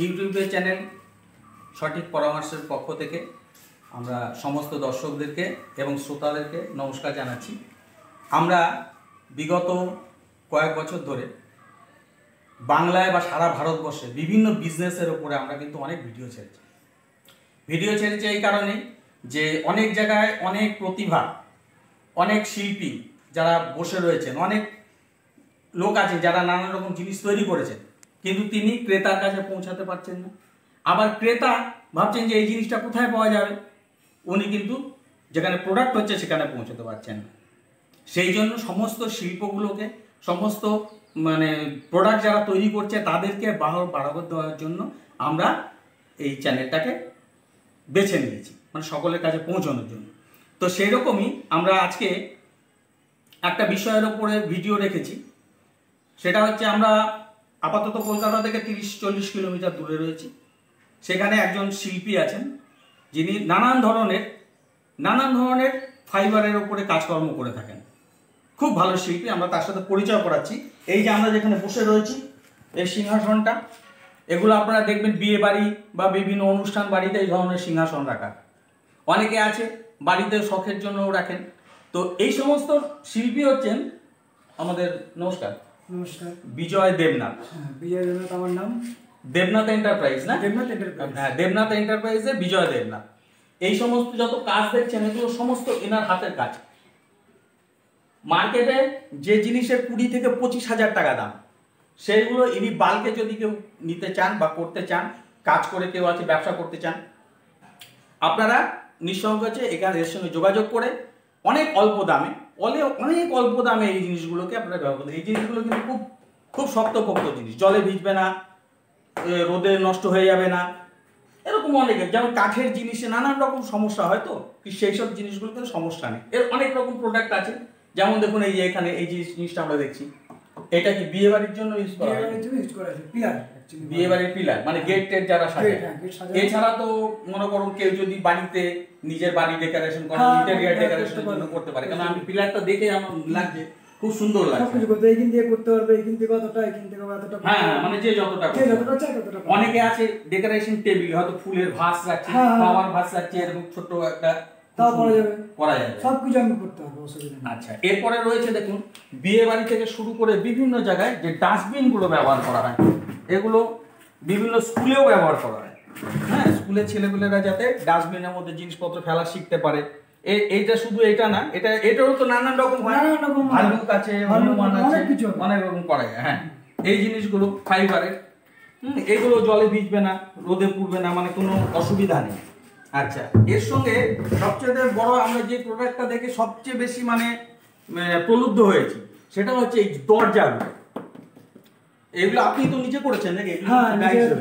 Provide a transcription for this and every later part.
ইউটিউবের চ্যানেল সঠিক পরামর্শের পক্ষ থেকে আমরা সমস্ত দর্শকদেরকে এবং শ্রোতাদেরকে নমস্কার জানাচ্ছি। আমরা বিগত কয়েক বছর ধরে বাংলায় বা সারা ভারতবর্ষে বিভিন্ন বিজনেসের ওপরে আমরা কিন্তু অনেক ভিডিও ছেড়েছি। ভিডিও ছেড়েছি এই কারণে যে অনেক জায়গায় অনেক প্রতিভা, অনেক শিল্পী যারা বসে রয়েছেন, অনেক লোক আছে যারা নানান রকম জিনিস তৈরি করেছেন। কিন্তু তিনি ক্রেতার কাছে পৌঁছাতে পারছেন না। আবার ক্রেতা ভাবছেন যে এই জিনিসটা কোথায় পাওয়া যাবে? উনি কিন্তু যেখানে প্রোডাক্ট হচ্ছে সেখানে পৌঁছাতে পারছেন না। সেই জন্য সমস্ত শিল্পগুলোকে, সমস্ত মানে প্রোডাক্ট যারা তৈরি করছে তাদেরকে বাহর বাড়াবার দেওয়ার জন্য আমরা এই চ্যানেলটাকে বেছে নিয়েছি মানে সকলের কাছে পৌঁছানোর জন্য। তো সেই রকমই আমরা আজকে একটা বিষয়ের ওপরে ভিডিও রেখেছি। সেটা হচ্ছে আমরা আপাতত কলকাতা থেকে তিরিশ, চল্লিশ কিলোমিটার দূরে রয়েছি। সেখানে একজন শিল্পী আছেন, যিনি নানান ধরনের নানান ধরনের ফাইবারের ওপরে কাজকর্ম করে থাকেন। খুব ভালো শিল্পী, আমরা তার সাথে পরিচয় করাচ্ছি। এই যে আমরা যেখানে বসে রয়েছি, এই সিংহাসনটা, এগুলো আপনারা দেখবেন বিয়ে বাড়ি বা বিভিন্ন অনুষ্ঠান বাড়িতে এই ধরনের সিংহাসন রাখা। অনেকে আছে, বাড়িতে শখের জন্যও রাখেন। তো এই সমস্ত শিল্পী হচ্ছেন আমাদের, নমস্কার। নমস্কার। বিজয় দেবনাথ। হ্যাঁ, বিজয় দেবনাথ আমার নাম। দেবনাথ এন্টারপ্রাইজ না? দেবনাথ এন্টারপ্রাইজ হ্যাঁ দেবনাথ এন্টারপ্রাইজে বিজয় দেবনাথ। এই সমস্ত যত কাজ দেখছেন এগুলো সমস্ত এনার হাতের কাজ। মার্কেটে যে জিনিসের কুড়ি থেকে পঁচিশ হাজার টাকা দাম সেইগুলো ইনি বালকে যদি কেউ নিতে চান বা করতে চান কাজ করে কেউ আছে ব্যবসা করতে চান আপনারা নিঃসংকোচে এখানে এর সঙ্গে যোগাযোগ করে অনেক অল্প দামে অলে অনেক অল্প দামে এই জিনিসগুলোকে আপনারা ব্যবহার করতে এই জিনিসগুলো কিন্তু খুব খুব শক্তপোক্ত জিনিস। জলে ভিজবে না রোদে নষ্ট হয়ে যাবে না। এরকম অনেক, যেমন কাঠের জিনিসে নানান রকম সমস্যা হয় তো, কি সেই সব জিনিসগুলো কিন্তু সমস্যা নেই। এর অনেক রকম প্রোডাক্ট আছে। যেমন দেখুন এই যে এখানে এই জিনিস, জিনিসটা আমরা দেখছি। এটা কি বিয়ে বাড়ির জন্য ইউজ করা হয়? বিয়ে জন্য ইউজ করা আছে পিলার বিয়ে বাড়ির পিলার মানে গেট টেট যারা সাজে হ্যাঁ, এছাড়া তো মনে করুন কেউ যদি বাড়িতে নিজের বাড়ি ডেকোরেশন করে হ্যাঁ, ইন্টেরিয়ার হ্যাঁ, করতে জন্য পারে। করতে পারে। কারণ আমি পিলারটা দেখে আমার লাগছে খুব সুন্দর সব লাগছে। কিছু করতে এখান দিয়ে করতে পারবে এখান থেকে অতটা এখান থেকে এতটা হ্যাঁ হ্যাঁ, মানে যে যতটা যে যতটা চাই ততটা অনেকে আছে ডেকোরেশন টেবিল হয়তো ফুলের ভাস রাখছে হ্যাঁ, হ্যাঁ। ফ্লাওয়ার ভাস রাখছে এরকম ছোট একটা তাও করা যাবে। করা যাবে। সব কিছু আমি করতে পারব অসুবিধা নেই। আচ্ছা এরপরে রয়েছে দেখুন বিয়ে বাড়ি থেকে শুরু করে বিভিন্ন জায়গায় যে ডাস্টবিনগুলো ব্যবহার করা হয় এগুলো বিভিন্ন স্কুলেও ব্যবহার করা হয়। হ্যাঁ স্কুলের ছেলেপেলেরা যাতে ডাস্টবিনের মধ্যে জিনিসপত্র ফেলা শিখতে পারে। এইটা শুধু এটা না এটা এটারও তো নানান রকম নানান রকম। ভাল্লুক আছে হনুমান আছে অনেক কিছু অনেক রকম করা যায় হ্যাঁ। এই জিনিসগুলো ফাইবারের হুম, এগুলো জলে ভিজবে না রোদে পুড়বে না মানে কোনো অসুবিধা নেই। আচ্ছা এর সঙ্গে সবচেয়ে বড় আমরা যে প্রোডাক্টটা দেখে সবচেয়ে বেশি মানে প্রলুব্ধ হয়েছি সেটা হচ্ছে এই দরজাগুলো এগুলো আপনি তো নিজে করেছেন নাকি? হ্যাঁ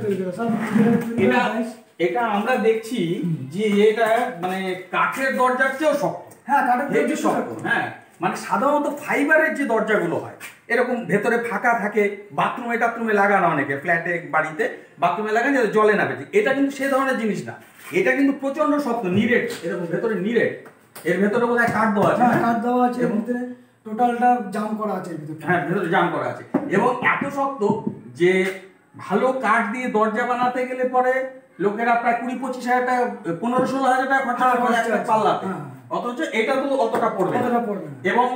তৈরি এটা এটা আমরা দেখছি যে এটা মানে কাঠের দরজার চেয়েও শক্ত। হ্যাঁ কাঠের দরজা শক্ত হ্যাঁ মানে সাধারণত ফাইবারের যে দরজাগুলো হয় এরকম ভেতরে ফাঁকা থাকে বাথরুমে টাথরুমে লাগানো অনেকে ফ্ল্যাটে বাড়িতে বাথরুমে লাগানো যাতে জলে না বেঁচে এটা কিন্তু সে ধরনের জিনিস না। এটা কিন্তু প্রচণ্ড শক্ত নিরেট এরকম ভেতরে নিরেট। এর ভেতরে বোধ হয় কাঠ দেওয়া আছে হ্যাঁ কাঠ দেওয়া আছে এবং- ভিতরে টোটালটা জাম করা আছে হ্যাঁ ভেতরে জাম করা আছে। এবং এত শক্ত যে ভালো কাঠ দিয়ে দরজা বানাতে গেলে পরে লোকেরা প্রায় কুড়ি পঁচিশ হাজার টাকা পনেরো ষোলো হাজার টাকা খরচা হ্যাঁ, করে একটা পাল্লাতে। হ্যাঁ। অথচ এটা তো অতটা পড়বে অতটা পড়বে এবং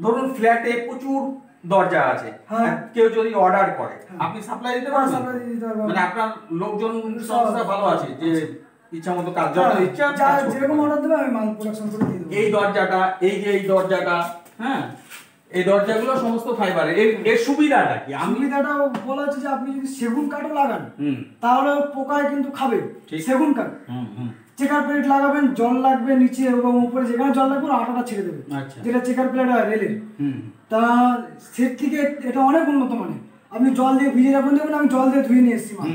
ধরুন ফ্ল্যাটে প্রচুর দরজা আছে হ্যাঁ। কেউ যদি অর্ডার করে হ্যাঁ। আপনি সাপ্লাই দিতে হ্যাঁ, পারবেন। মানে আপনার লোকজন সংস্থা ভালো আছে যে ইচ্ছা মতো কাজ যত হ্যাঁ, ইচ্ছা যেরকম অর্ডার দেবে আমি মাল প্রোডাকশন করে দিয়ে দেবো এই দরজাটা এই যে এই দরজাটা হ্যাঁ এই দরজাগুলো সমস্ত ফাইবারের এর এর সুবিধাটা কি? আমি সুবিধাটা বলা হচ্ছে যে আপনি যদি সেগুন কাঠও লাগান তাহলে পোকায় কিন্তু খাবে। সেগুন কাঠ। হুম হুম। চেকার প্লেট লাগাবেন জল লাগবে নিচে এবং উপরে যেখানে জল লাগবে আটাটা ছেড়ে দেবে। আচ্ছা। যেটা চেকার প্লেট হয় রেলের। হুম। তা সে থেকে এটা অনেক উন্নত মানে আপনি জল দিয়ে ভিজে রাখবেন দেখবেন আমি জল দিয়ে ধুয়ে নিয়ে এসেছি হুম।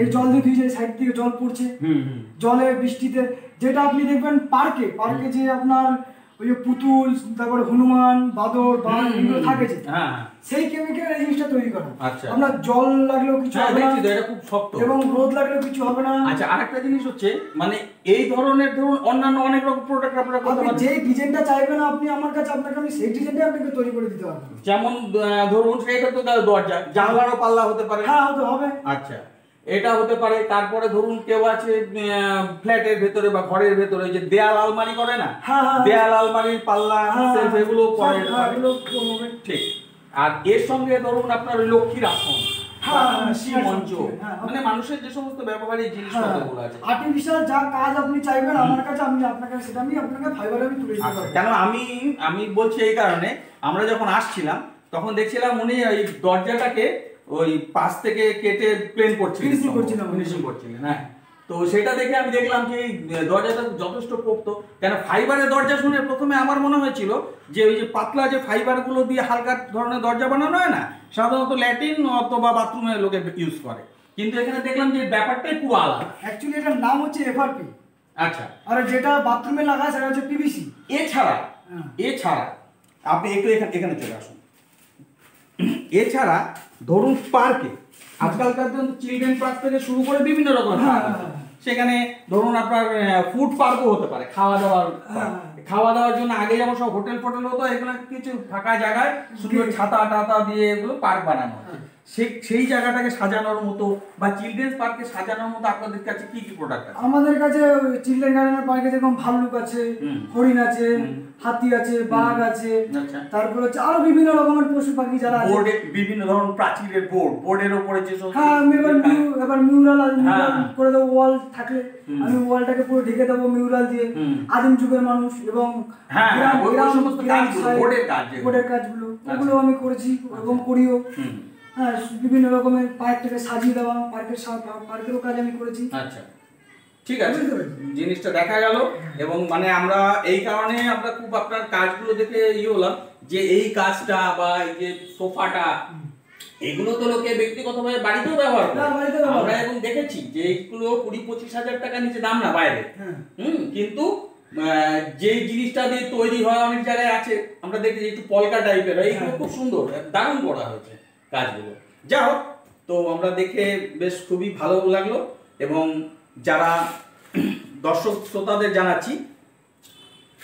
এই জল দিয়ে ধুয়ে সাইড থেকে জল পড়ছে হুম হুম। জলে বৃষ্টিতে যেটা আপনি দেখবেন পার্কে পার্কে যে আপনার ওই যে পুতুল তারপরে হনুমান বাদর বাঘ এগুলো থাকে যে। হ্যাঁ। সেই কেমিক্যাল এই জিনিসটা তৈরি করা। আচ্ছা। আপনার জল লাগলেও কিছু হ্যাঁ হবে না। এটা খুব শক্ত। এবং রোদ লাগলেও কিছু হবে না। আচ্ছা আরেকটা জিনিস হচ্ছে মানে এই ধরনের ধরুন অন্যান্য অনেক রকম প্রোডাক্ট আপনারা করতে পারেন যে ডিজাইনটা চাইবেন আপনি আমার কাছে আপনাকে আমি সেই ডিজাইনটা আপনাকে তৈরি করে দিতে পারব। যেমন ধরুন সেটা তো দরজা জানলারও পাল্লা হতে পারে। হ্যাঁ হতে হবে। আচ্ছা। এটা হতে পারে তারপরে ধরুন কেউ আছে ফ্ল্যাটের ভেতরে বা ঘরের ভেতরে যে দেয়াল আলমারি করে না? হ্যাঁ, হ্যাঁ। দেয়াল আলমারির পাল্লা হ্যাঁ, সেলফ এগুলো করে হ্যাঁ। ঠিক। আর এর সঙ্গে ধরুন আপনার লক্ষ্মীর আসন হ্যাঁ, হ্যাঁ, হ্যাঁ, মঞ্চ হ্যাঁ, মানে মানুষের যে সমস্ত ব্যবহারিক জিনিসপত্রগুলো আছে। আর্টিফিশিয়াল যা কাজ আপনি চাইবেন আমার কাছে আমি আপনাকে সেটা আমি আপনাকে ফাইবারে আমি তুলে দিতে আচ্ছা, কেন আমি আমি বলছি এই কারণে আমরা যখন আসছিলাম তখন দেখছিলাম উনি ওই দরজাটাকে ওই পাশ থেকে কেটে প্লেন করছিলেন Finishing করছিলাম। ফিনিশিং করছিলেন হ্যাঁ। তো সেটা দেখে আমি দেখলাম যে এই দরজাটা যথেষ্ট পোক্ত। কেন ফাইবারের দরজা শুনে প্রথমে আমার মনে হয়েছিল যে ওই যে পাতলা যে ফাইবারগুলো দিয়ে হালকা ধরনের দরজা বানানো হয় না সাধারণত ল্যাটিন অথবা বাথরুমে লোকে ইউজ করে। কিন্তু এখানে দেখলাম যে ব্যাপারটাই পুরো আলাদা। অ্যাকচুয়ালি এটার নাম হচ্ছে এফআরপি আচ্ছা। আর যেটা বাথরুমে লাগা সেটা হচ্ছে পিভিসি এছাড়া হ্যাঁ। এছাড়া আপনি একটু এখানে এখানে চলে আসুন। এছাড়া ধরুন পার্কে আজকালকার দিন চিলড্রেন পার্ক থেকে শুরু করে বিভিন্ন রকম হ্যাঁ। সেখানে ধরুন আপনার ফুড পার্কও হতে পারে খাওয়া দাওয়ার হ্যাঁ। খাওয়া দাওয়ার জন্য আগে যেমন সব হোটেল ফোটেল হতো এগুলো কিছু ফাঁকা জায়গায় শুধু ছাতা টাতা দিয়ে এগুলো পার্ক বানানো হচ্ছে সেই সেই জায়গাটাকে সাজানোর মতো বা চিলড্রেন্স পার্কে সাজানোর মতো আপনাদের কাছে কি কি প্রোডাক্ট আছে? আমাদের কাছে চিলড্রেন গার্ডেনের পার্কে যেরকম ভাল্লুক আছে হরিণ আছে হাতি আছে বাঘ আছে আচ্ছা। তারপরে হচ্ছে আরও বিভিন্ন রকমের পশু পাখি যারা আছে। বোর্ডে বিভিন্ন ধরনের প্রাচীরের বোর্ড বোর্ডের উপরে যে সমস্ত হ্যাঁ আমি এবার মিউ- এবার মিউরাল হ্যাঁ। করে দেবো ওয়াল থাকলে আমি ওয়ালটাকে পুরো ঢেকে দেবো মিউরাল দিয়ে। আদিম যুগের মানুষ এবং হ্যাঁ, হ্যাঁ, ওই- সমস্ত side, বোর্ডের কাজ বোর্ডের কাজগুলো আচ্ছা। ওগুলো আমি করেছি এবং করিও। হুম। হ্যাঁ বিভিন্ন রকমের পার্কটাকে সাজিয়ে দেওয়া পার্কের পার্কেরও কাজ আমি করেছি। আচ্ছা। ঠিক আছে। জিনিসটা দেখা গেল এবং মানে আমরা এই কারণে আমরা খুব আপনার কাজগুলো দেখে ইয়ে হলাম যে এই কাজটা বা এই যে সোফাটা এগুলো তো লোকে ব্যক্তিগতভাবে বাড়িতেও ব্যবহার করে। হ্যাঁ, আমরা। এখন দেখেছি যে এইগুলো কুড়ি পঁচিশ হাজার টাকা নিচে দাম না বাইরে। হ্যাঁ। হুম কিন্তু যেই জিনিসটা দিয়ে তৈরি হয় অনেক জায়গায় আছে আমরা দেখি যে একটু পলকা টাইপের হয় এইগুলো খুব সুন্দর দারুণ করা হয়েছে। কাজগুলো। যা হোক তো আমরা দেখে বেশ খুবই ভালো লাগল এবং যারা দর্শক শ্রোতাদের জানাচ্ছি,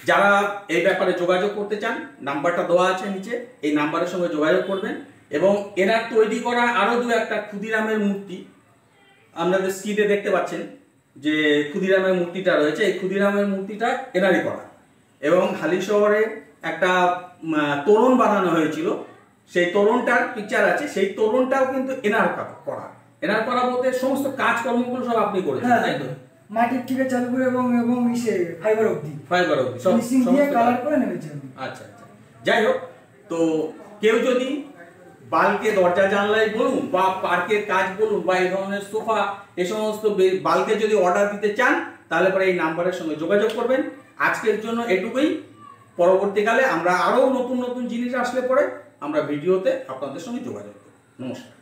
যারা এই ব্যাপারে যোগাযোগ করতে চান, নাম্বারটা দেওয়া আছে নিচে, এই নাম্বারের সঙ্গে যোগাযোগ করবেন এবং এনার তৈরি করা আরও দু একটা ক্ষুদিরামের মূর্তি আপনাদের স্ক্রিনে দেখতে পাচ্ছেন যে ক্ষুদিরামের মূর্তিটা রয়েছে। এই ক্ষুদিরামের মূর্তিটা এনারই করা। এবং হালি শহরে একটা তোরণ বানানো হয়েছিল। সেই তরুণটার পিকচার আছে সেই তোরণটাও কিন্তু এনার করা। এনার করা বলতে সমস্ত কাজকর্মগুলো সব আপনি করেছেন হ্যাঁ তাই তো? মাটির থেকে চালু করে এবং এবং ইসে ফাইবার অব্দি ফাইবার অবধি সব ফিনিশিং দিয়ে কালার করে নেমেছি আচ্ছা আচ্ছা। যাই হোক তো কেউ যদি বালকে দরজা জানলাই বলুন বা পার্কের কাজ বলুন বা এই ধরনের সোফা এ সমস্ত বালকে যদি অর্ডার দিতে চান তাহলে পরে এই নাম্বারের সঙ্গে যোগাযোগ করবেন। আজকের জন্য এটুকুই। পরবর্তীকালে আমরা আরও নতুন নতুন জিনিস আসলে পরে আমরা ভিডিওতে আপনাদের সঙ্গে যোগাযোগ করব। নমস্কার।